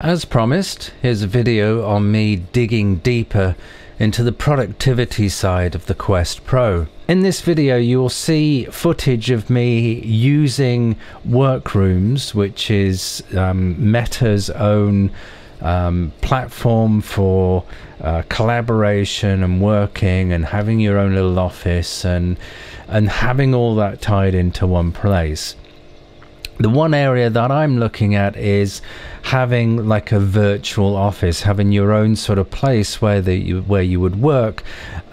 As promised, here's a video on me digging deeper into the productivity side of the Quest Pro. In this video you'll see footage of me using Workrooms, which is um, Meta's own um, platform for uh, collaboration and working and having your own little office and and having all that tied into one place the one area that I'm looking at is having like a virtual office, having your own sort of place where the you, where you would work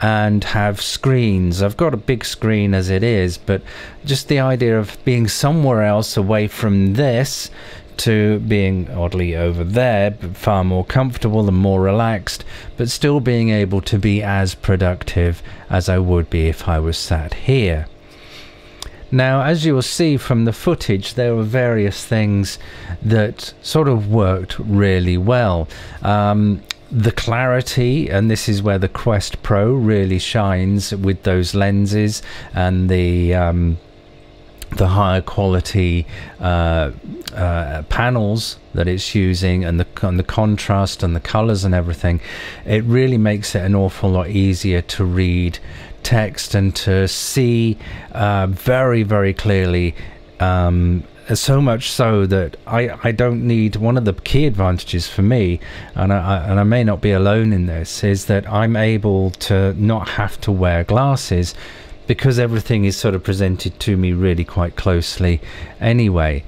and have screens. I've got a big screen as it is, but just the idea of being somewhere else away from this to being oddly over there, but far more comfortable and more relaxed, but still being able to be as productive as I would be if I was sat here. Now, as you will see from the footage, there were various things that sort of worked really well. Um, the clarity, and this is where the Quest Pro really shines with those lenses and the um, the higher quality uh, uh, panels that it's using and the and the contrast and the colors and everything, it really makes it an awful lot easier to read text and to see uh, very, very clearly. Um, so much so that I, I don't need one of the key advantages for me, and I, and I may not be alone in this, is that I'm able to not have to wear glasses because everything is sort of presented to me really quite closely anyway.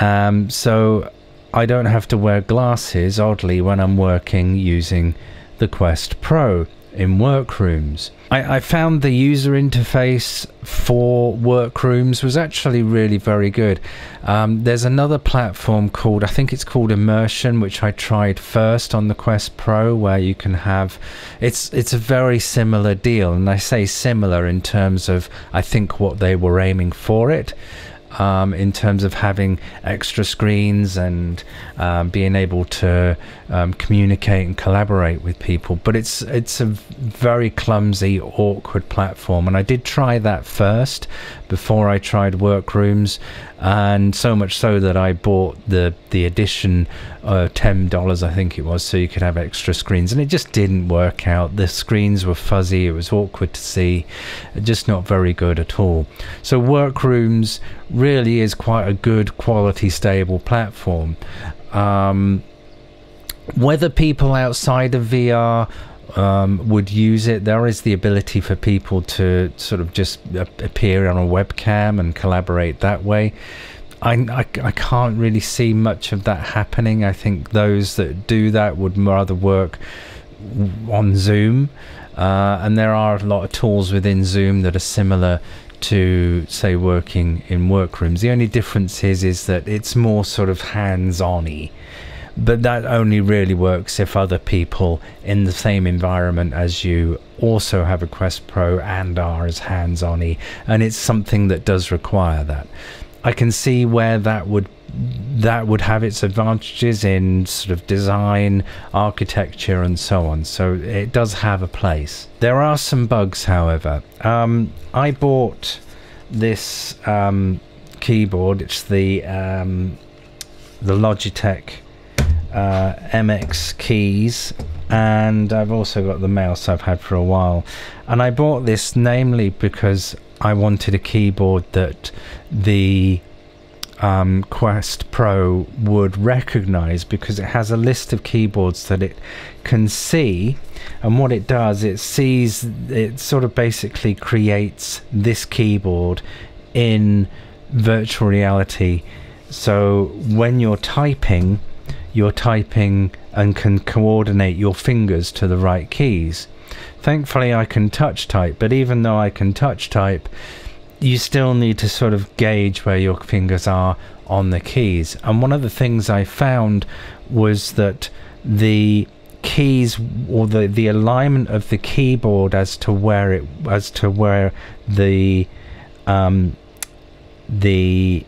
Um, so I don't have to wear glasses, oddly, when I'm working using the Quest Pro in workrooms. I, I, found the user interface for workrooms was actually really very good. Um, there's another platform called, I think it's called Immersion, which I tried first on the Quest Pro, where you can have, it's it's a very similar deal, and I say similar in terms of I think what they were aiming for it um, in terms of having extra screens and um, being able to um, communicate and collaborate with people. But it's it's a very clumsy, awkward platform, and I did try that first before I tried Workrooms, and so much so that I bought the the edition, uh, ten dollars I think it was, so you could have extra screens, and it just didn't work out. The screens were fuzzy, it was awkward to see, just not very good at all. So Workrooms really is quite a good quality, stable platform. Um, whether people outside of VR um, would use it. There is the ability for people to sort of just appear on a webcam and collaborate that way. I, I, I, can't really see much of that happening. I think those that do that would rather work on Zoom. Uh, and there are a lot of tools within Zoom that are similar to, say, working in workrooms. The only difference is, is that it's more sort of hands on y but that only really works if other people in the same environment as you also have a Quest Pro and are as hands on y, and it's something that does require that. I can see where that would that would have its advantages in sort of design, architecture, and so on. So it does have a place. There are some bugs, however. Um, I bought this um, keyboard. It's the um, the Logitech uh, MX keys and I've also got the mouse I've had for a while and I bought this namely because I wanted a keyboard that the um, Quest Pro would recognize because it has a list of keyboards that it can see. And what it does it sees it sort of basically creates this keyboard in virtual reality. So when you're typing you're typing and can coordinate your fingers to the right keys. Thankfully, I can touch type, but even though I can touch type, you still need to sort of gauge where your fingers are on the keys. And one of the things I found was that the keys or the the alignment of the keyboard as to where it as to where the um, the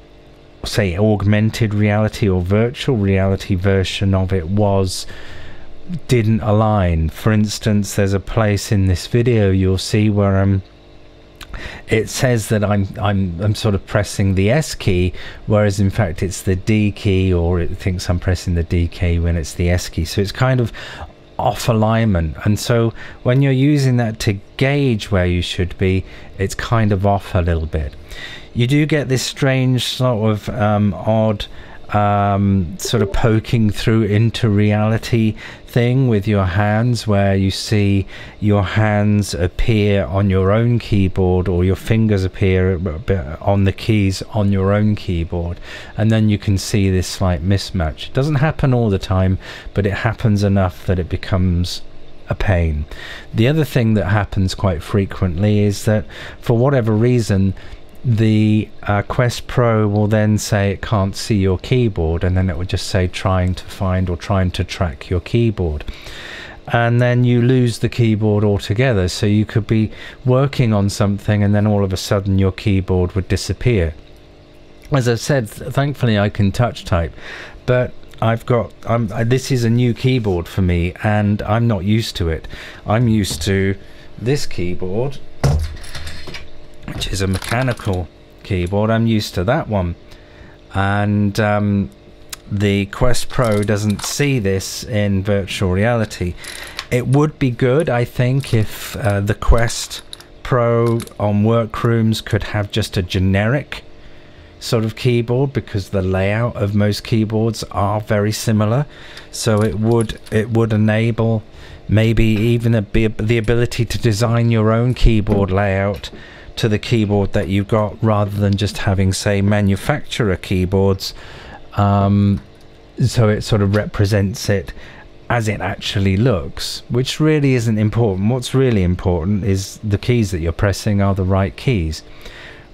say augmented reality or virtual reality version of it was didn't align. For instance, there's a place in this video you'll see where I'm it says that I'm I'm I'm sort of pressing the S key, whereas in fact it's the D key, or it thinks I'm pressing the D key when it's the S key. So it's kind of off alignment, and so when you're using that to gauge where you should be, it's kind of off a little bit. You do get this strange sort of um, odd um, sort of poking through into reality thing with your hands where you see your hands appear on your own keyboard or your fingers appear on the keys on your own keyboard and then you can see this slight mismatch. It doesn't happen all the time but it happens enough that it becomes a pain. The other thing that happens quite frequently is that for whatever reason the uh, Quest Pro will then say it can't see your keyboard, and then it will just say trying to find or trying to track your keyboard. And then you lose the keyboard altogether. So you could be working on something, and then all of a sudden your keyboard would disappear. As I said, thankfully I can touch type, but I've got I'm, this is a new keyboard for me, and I'm not used to it. I'm used to this keyboard which is a mechanical keyboard. I'm used to that one. And um, the Quest Pro doesn't see this in virtual reality. It would be good, I think, if uh, the Quest Pro on workrooms could have just a generic sort of keyboard because the layout of most keyboards are very similar so it would it would enable maybe even a, the ability to design your own keyboard layout to the keyboard that you've got rather than just having say manufacturer keyboards. Um, so it sort of represents it as it actually looks which really isn't important. What's really important is the keys that you're pressing are the right keys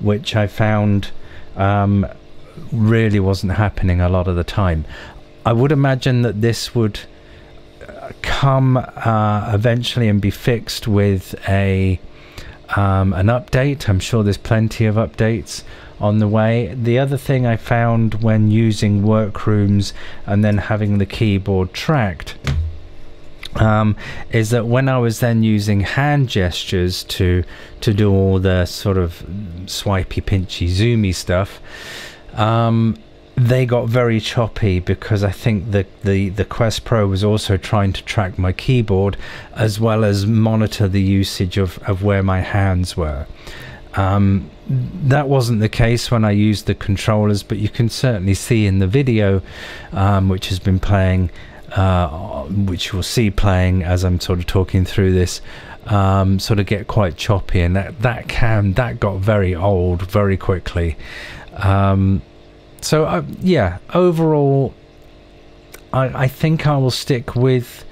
which I found um, really wasn't happening a lot of the time. I would imagine that this would uh, come uh, eventually and be fixed with a um, an update. I'm sure there's plenty of updates on the way. The other thing I found when using workrooms and then having the keyboard tracked um, is that when I was then using hand gestures to to do all the sort of swipey, pinchy, zoomy stuff, um, they got very choppy because I think the, the, the Quest Pro was also trying to track my keyboard as well as monitor the usage of, of where my hands were. Um, that wasn't the case when I used the controllers, but you can certainly see in the video, um, which has been playing, uh, which you'll see playing as I'm sort of talking through this, um, sort of get quite choppy, and that that can that got very old very quickly. Um, so uh, yeah, overall, I, I think I will stick with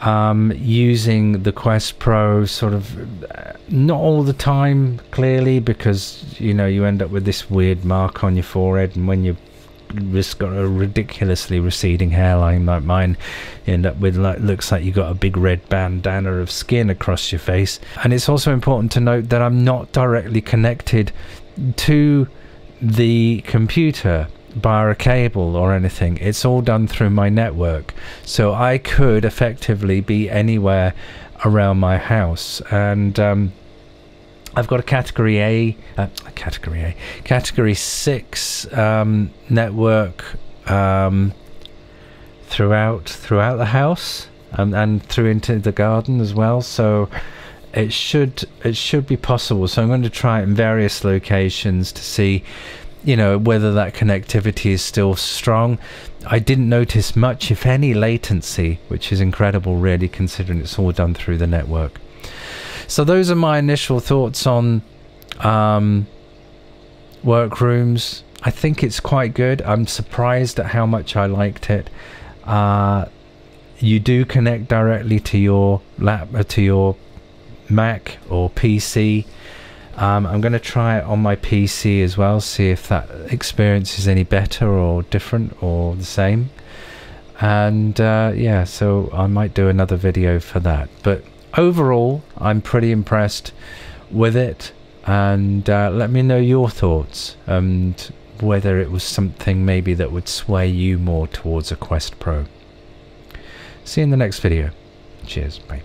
um, using the Quest Pro sort of uh, not all the time, clearly, because you know you end up with this weird mark on your forehead, and when you just got a ridiculously receding hairline like mine, you end up with like looks like you got a big red bandana of skin across your face. And it's also important to note that I'm not directly connected to the computer via a cable or anything. It's all done through my network. So I could effectively be anywhere around my house. And um, I've got a category A, uh, category A, category 6 um, network um, throughout throughout the house and, and through into the garden as well. So it should it should be possible. So I'm going to try it in various locations to see, you know, whether that connectivity is still strong. I didn't notice much, if any, latency, which is incredible, really, considering it's all done through the network. So those are my initial thoughts on um, workrooms. I think it's quite good. I'm surprised at how much I liked it. Uh, you do connect directly to your lap uh, to your Mac or PC. Um, I'm going to try it on my PC as well, see if that experience is any better or different or the same. And uh, yeah, so I might do another video for that. But overall, I'm pretty impressed with it. And uh, let me know your thoughts and whether it was something maybe that would sway you more towards a Quest Pro. See you in the next video. Cheers. Bye.